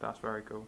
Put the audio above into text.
That's very cool.